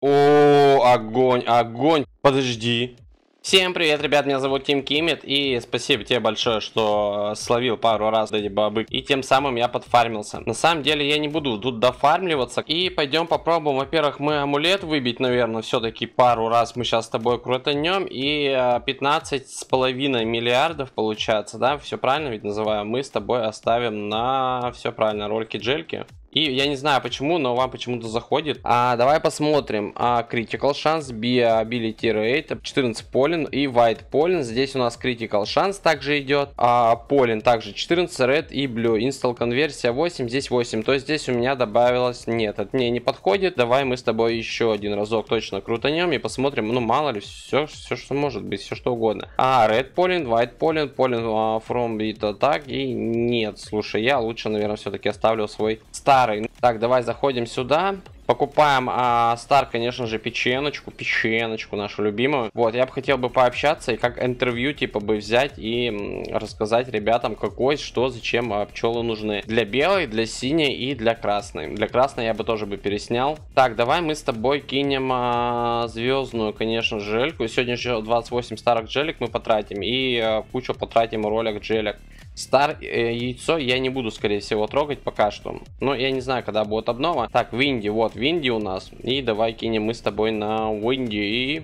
О, огонь, огонь. Подожди. Всем привет, ребят, меня зовут Тим Кимит, и спасибо тебе большое, что э, словил пару раз эти бабы, и тем самым я подфармился. На самом деле я не буду тут дофармливаться, и пойдем попробуем, во-первых, мы амулет выбить, наверное, все-таки пару раз мы сейчас с тобой крутанем, и 15 э, с половиной миллиардов получается, да, все правильно ведь называю, мы с тобой оставим на, все правильно, ролики-джельки. И я не знаю почему, но вам почему-то заходит. А, давай посмотрим. А, critical шанс, ability rate, 14 полин и white полин. Здесь у нас critical шанс также идет. А, полин также 14, red и blue. Install конверсия 8, здесь 8. То есть здесь у меня добавилось... Нет, это мне не подходит. Давай мы с тобой еще один разок точно крутанем и посмотрим. Ну, мало ли, все, все что может быть, все что угодно. А, red полин, white полин, полин uh, from it attack. И нет, слушай, я лучше, наверное, все-таки оставлю свой старый старый. Так, давай заходим сюда. Покупаем а, Стар, конечно же, печеночку, печеночку нашу любимую. Вот, я бы хотел бы пообщаться и как интервью, типа, бы взять и рассказать ребятам, какой, что, зачем а, пчелы нужны. Для белой, для синей и для красной. Для красной я бы тоже бы переснял. Так, давай мы с тобой кинем а, звездную, конечно, жельку. Сегодня еще 28 старых джелек мы потратим и а, кучу потратим ролик джелек. Стар э, яйцо я не буду, скорее всего, трогать пока что. Но я не знаю, когда будет обнова. Так, Винди, вот, Винди у нас. И давай кинем мы с тобой на Винди. И...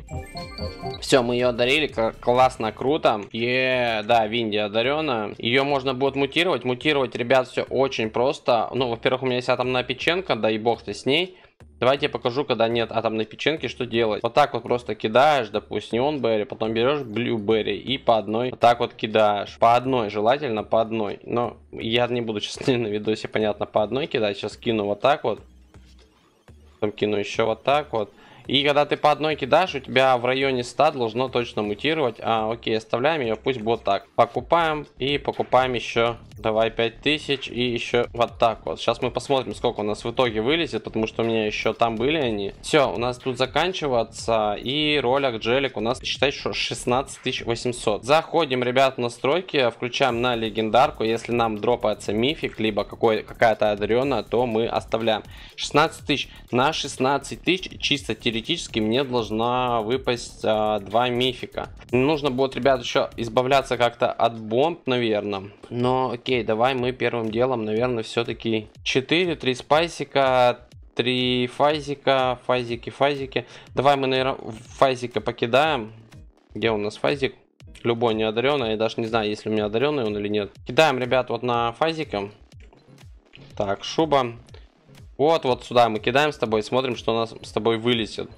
Все, мы ее одарили, классно, круто. Е, да, Винди одарена. Ее можно будет мутировать. Мутировать, ребят, все очень просто. Ну, во-первых, у меня есть атомная печенка, да и бог-то с ней. Давайте я покажу, когда нет атомной печенки, что делать. Вот так вот просто кидаешь, допустим, неон потом берешь блюберри и по одной вот так вот кидаешь. По одной, желательно по одной. Но я не буду сейчас на видосе, понятно, по одной кидать. Сейчас кину вот так вот. Потом кину еще вот так вот. И когда ты по одной кидаешь, у тебя в районе 100 должно точно мутировать. А, окей, оставляем ее, пусть будет так. Покупаем и покупаем еще, давай 5000 и еще вот так вот. Сейчас мы посмотрим, сколько у нас в итоге вылезет, потому что у меня еще там были они. Все, у нас тут заканчиваться. И ролик джелик у нас, считай, что 16800. Заходим, ребят, в настройки, включаем на легендарку. Если нам дропается мифик, либо какая-то одаренная, то мы оставляем. 16 тысяч на 16 тысяч чисто теоретически теоретически мне должна выпасть а, два мифика. Нужно будет, ребят, еще избавляться как-то от бомб, наверное. Но окей, давай мы первым делом, наверное, все-таки 4, 3 спайсика, 3 фазика, фазики, фазики. Давай мы, наверное, фазика покидаем. Где у нас фазик? Любой неодаренный, я даже не знаю, если у меня одаренный он или нет. Кидаем, ребят, вот на фазика. Так, шуба. Вот, вот сюда мы кидаем с тобой, смотрим, что у нас с тобой вылезет.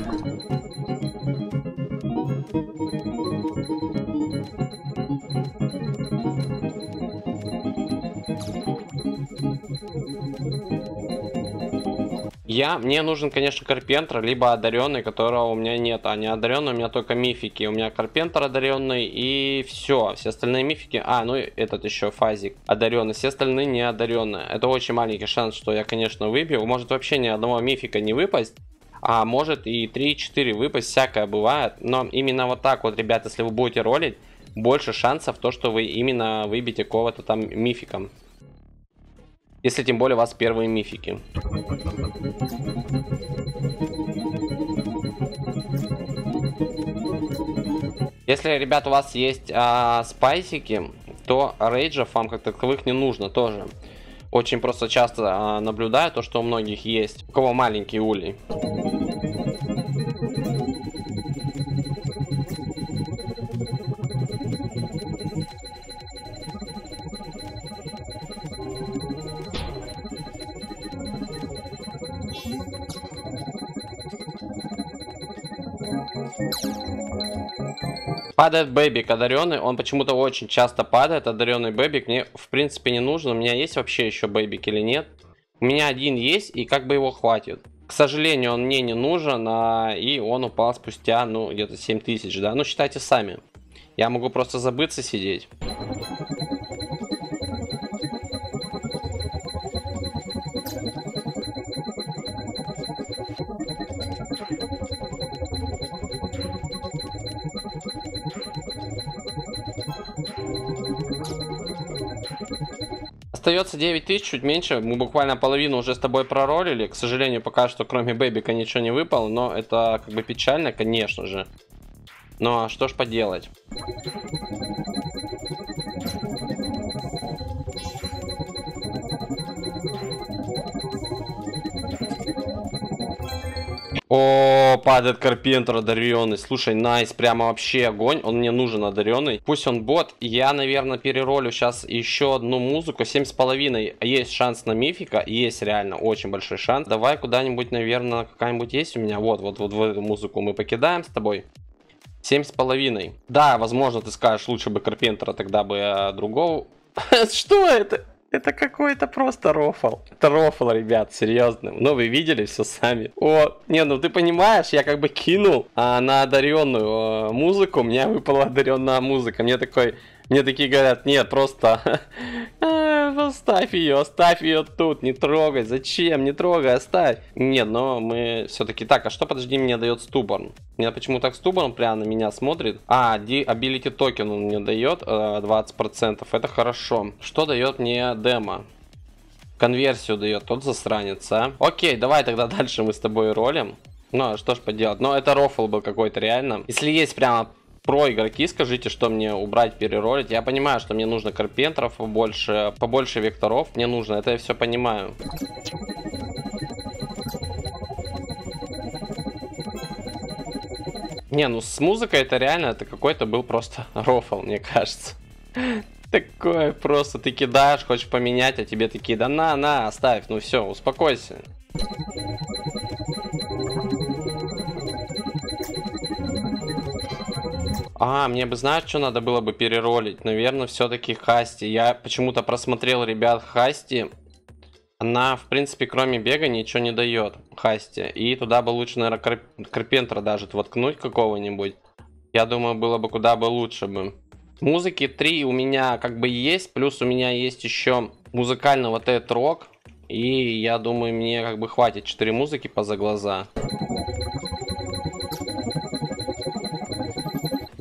Я, мне нужен, конечно, Карпентер, либо одаренный, которого у меня нет. А не одаренный, у меня только мифики. У меня Карпентер одаренный и все. Все остальные мифики... А, ну этот еще фазик одаренный. Все остальные не одаренные. Это очень маленький шанс, что я, конечно, выбью. Может вообще ни одного мифика не выпасть. А может и 3-4 выпасть, всякое бывает. Но именно вот так вот, ребят, если вы будете ролить, больше шансов то, что вы именно выбьете кого-то там мификом. Если тем более у вас первые мифики. Если, ребят, у вас есть а, спайсики, то рейджев вам как таковых не нужно тоже. Очень просто часто а, наблюдаю то, что у многих есть. У кого маленький улей. Падает бэбик одаренный, он почему-то очень часто падает, одаренный бэбик, мне в принципе не нужен, у меня есть вообще еще бэбик или нет? У меня один есть, и как бы его хватит. К сожалению, он мне не нужен, а, и он упал спустя, ну, где-то 7000, да? Ну, считайте сами. Я могу просто забыться сидеть. Остается 9 тысяч, чуть меньше. Мы буквально половину уже с тобой проролили. К сожалению, пока что кроме Бэбика ничего не выпало. Но это как бы печально, конечно же. Ну а что ж поделать. О, падает Карпентер одаренный. Слушай, найс, прямо вообще огонь. Он мне нужен одаренный. Пусть он бот. Я, наверное, переролю сейчас еще одну музыку. Семь с половиной. Есть шанс на мифика. Есть реально очень большой шанс. Давай куда-нибудь, наверное, какая-нибудь есть у меня. Вот, вот, вот в эту музыку мы покидаем с тобой. Семь с половиной. Да, возможно, ты скажешь, лучше бы Карпентера, тогда бы а, другого. Что это? Это какой-то просто рофл. Это рофл, ребят, серьезно. Ну, вы видели все сами. О, не, ну ты понимаешь, я как бы кинул а, на одаренную а, музыку, у меня выпала одаренная музыка. Мне такой, мне такие говорят, нет, просто оставь ее, оставь ее тут, не трогай, зачем, не трогай, оставь. Нет, но мы все-таки так, а что, подожди, мне дает Стуборн? Мне почему так Стуборн прямо на меня смотрит? А, Ability токен он мне дает 20%, э, это хорошо. Что дает мне демо? Конверсию дает тот засранец, а? Окей, давай тогда дальше мы с тобой ролим. Ну, а что ж поделать. Но это рофл был какой-то реально. Если есть прямо про игроки, скажите, что мне убрать, переролить. Я понимаю, что мне нужно карпентров побольше, побольше векторов. Мне нужно, это я все понимаю. Не, ну с музыкой это реально, это какой-то был просто рофл, мне кажется. Такое просто, ты кидаешь, хочешь поменять, а тебе такие, да на, на, оставь, ну все, успокойся. А, мне бы, знаешь, что надо было бы переролить? Наверное, все-таки Хасти. Я почему-то просмотрел ребят Хасти. Она, в принципе, кроме бега ничего не дает, Хасти. И туда бы лучше, наверное, Карп... Карпентера даже воткнуть какого-нибудь. Я думаю, было бы куда бы лучше бы. Музыки 3 у меня как бы есть, плюс у меня есть еще музыкальный вот этот рок. И я думаю, мне как бы хватит 4 музыки поза глаза.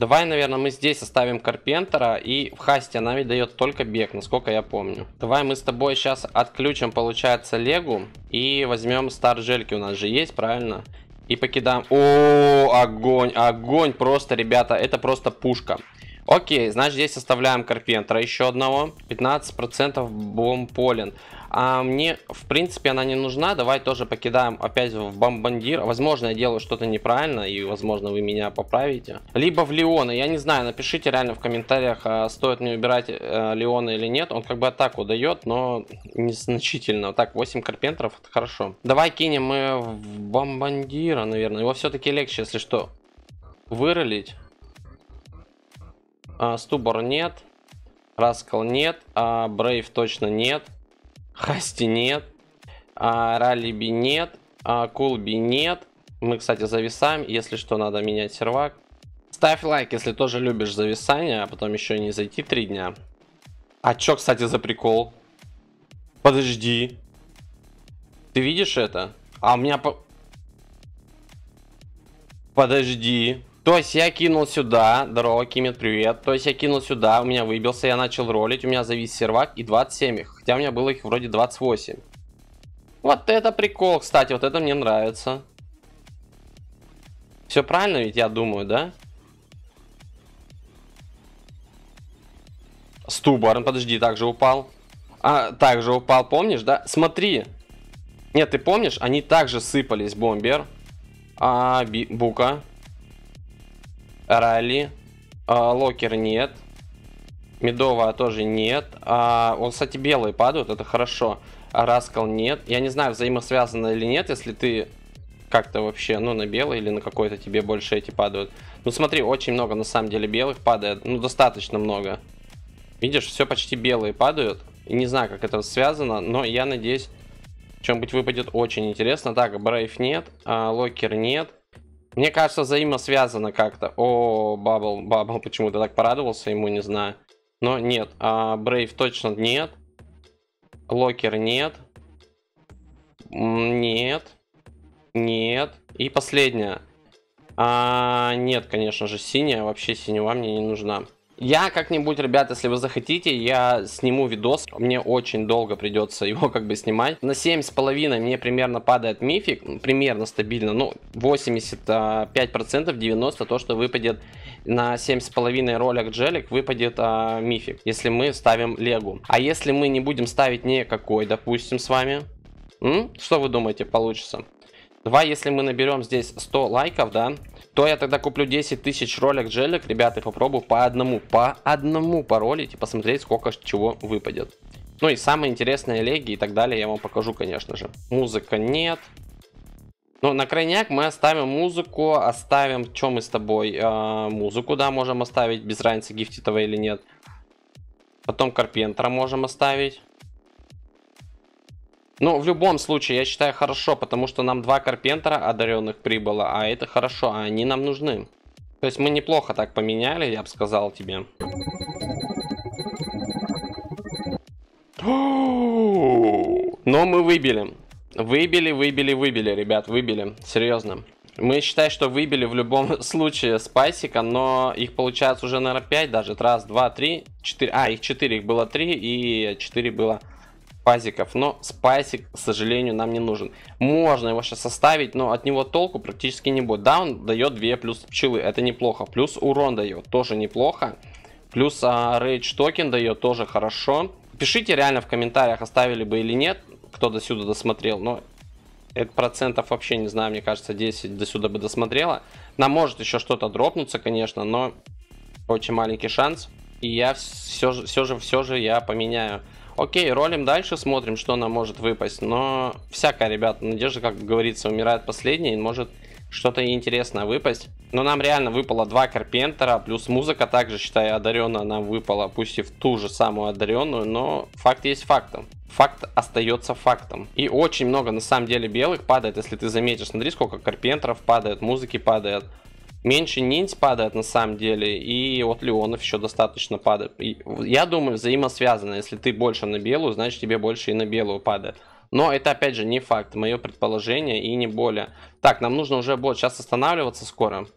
Давай, наверное, мы здесь оставим Карпентера. И в хасте она ведь дает только бег, насколько я помню. Давай мы с тобой сейчас отключим, получается, Легу. И возьмем Стар Жельки у нас же есть, правильно? И покидаем. О, огонь, огонь просто, ребята, это просто пушка. Окей, значит здесь оставляем Карпентера еще одного. 15% бомполен. А мне, в принципе, она не нужна. Давай тоже покидаем опять в бомбандир. Возможно, я делаю что-то неправильно, и, возможно, вы меня поправите. Либо в Леона. Я не знаю, напишите реально в комментариях, а, стоит мне убирать э, Леона или нет. Он как бы атаку дает, но незначительно. Так, 8 карпентеров, это хорошо. Давай кинем мы в бомбандира, наверное. Его все-таки легче, если что, выролить. А, Стубор нет. Раскал нет. А, Брейв точно нет. Хасти нет. А, Раллиби нет. А, Кулби нет. Мы, кстати, зависаем. Если что, надо менять сервак. Ставь лайк, если тоже любишь зависание, а потом еще не зайти три дня. А чё, кстати, за прикол? Подожди. Ты видишь это? А у меня по... Подожди. То есть я кинул сюда, здорово, Кимит, привет. То есть я кинул сюда, у меня выбился, я начал ролить, у меня завис сервак и 27 их. Хотя у меня было их вроде 28. Вот это прикол, кстати, вот это мне нравится. Все правильно ведь, я думаю, да? Стуборн, подожди, также упал. А, также упал, помнишь, да? Смотри. Нет, ты помнишь, они также сыпались, бомбер. А, би, бука. Ралли. А, локер нет. Медовая тоже нет. А, он, кстати, белые падают, это хорошо. А Раскал нет. Я не знаю, взаимосвязано или нет, если ты как-то вообще, ну, на белый или на какой-то тебе больше эти падают. Ну, смотри, очень много на самом деле белых падает. Ну, достаточно много. Видишь, все почти белые падают. И не знаю, как это связано, но я надеюсь, чем-нибудь выпадет очень интересно. Так, Brave нет, а, Looker нет. Мне кажется, взаимосвязано как-то. О, Bubble, Bubble почему-то так порадовался ему, не знаю. Но нет, а Brave точно нет. Looker нет. Нет. Нет. И последняя. А, нет, конечно же, синяя. Вообще синева мне не нужна. Я как-нибудь, ребят, если вы захотите, я сниму видос. Мне очень долго придется его как бы снимать. На 7,5 мне примерно падает мифик. Примерно стабильно. Ну, 85%, 90% то, что выпадет на 7,5 ролик джелик, выпадет а, мифик. Если мы ставим легу. А если мы не будем ставить никакой, допустим, с вами. М? Что вы думаете получится? Два, если мы наберем здесь 100 лайков, да, то я тогда куплю 10 тысяч ролик джелик, ребята, и попробую по одному, по одному паролить и посмотреть, сколько чего выпадет. Ну и самые интересные леги и так далее я вам покажу, конечно же. Музыка нет. Но на крайняк мы оставим музыку, оставим, что мы с тобой, э, музыку, да, можем оставить, без разницы, гифтитого или нет. Потом Карпентера можем оставить. Ну, в любом случае, я считаю хорошо, потому что нам два карпентера одаренных прибыло, а это хорошо, а они нам нужны. То есть мы неплохо так поменяли, я бы сказал тебе. Но мы выбили. Выбили, выбили, выбили, ребят, выбили. Серьезно. Мы считаем, что выбили в любом случае спайсика, но их получается уже, наверное, 5 даже. Раз, два, три, четыре. А, их 4, их было 3 и 4 было пазиков, но спайсик, к сожалению, нам не нужен. Можно его сейчас составить, но от него толку практически не будет. Да, он дает 2 плюс пчелы, это неплохо. Плюс урон дает, тоже неплохо. Плюс а, рейдж токен дает, тоже хорошо. Пишите реально в комментариях, оставили бы или нет, кто до сюда досмотрел. Но это процентов вообще не знаю, мне кажется, 10 до сюда бы досмотрела. Нам может еще что-то дропнуться, конечно, но очень маленький шанс. И я все же, все же, все же я поменяю Окей, ролим дальше, смотрим, что нам может выпасть. Но всякое, ребят, надежда, как говорится, умирает последней. Может что-то интересное выпасть. Но нам реально выпало два Карпентера, плюс музыка также, считаю, одаренная нам выпала, пусть и в ту же самую одаренную, но факт есть фактом. Факт остается фактом. И очень много на самом деле белых падает, если ты заметишь. Смотри, сколько Карпентеров падает, музыки падает. Меньше ниндзь падает на самом деле, и от Леонов еще достаточно падает. И я думаю, взаимосвязано. Если ты больше на белую, значит тебе больше и на белую падает. Но это опять же не факт, мое предположение и не более. Так, нам нужно уже будет сейчас останавливаться скоро.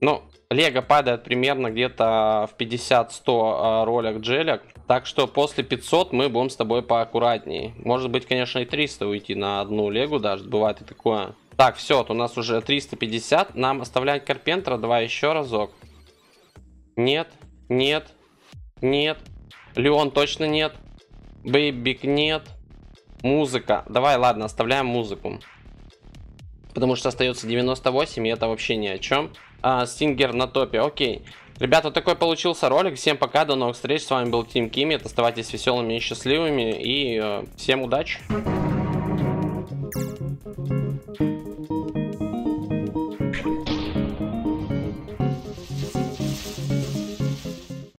Ну, Лего падает примерно где-то в 50-100 а, ролях джелек. Так что после 500 мы будем с тобой поаккуратней. Может быть, конечно, и 300 уйти на одну Легу даже. Бывает и такое. Так, все, у нас уже 350. Нам оставлять Карпентера. Давай еще разок. Нет, нет, нет. Леон точно нет. Бейбик нет. Музыка. Давай, ладно, оставляем музыку. Потому что остается 98, и это вообще ни о чем. А, Стингер на топе, окей. Ребята, такой получился ролик. Всем пока, до новых встреч. С вами был Тим Кимит. Оставайтесь веселыми и счастливыми. И э, всем удачи.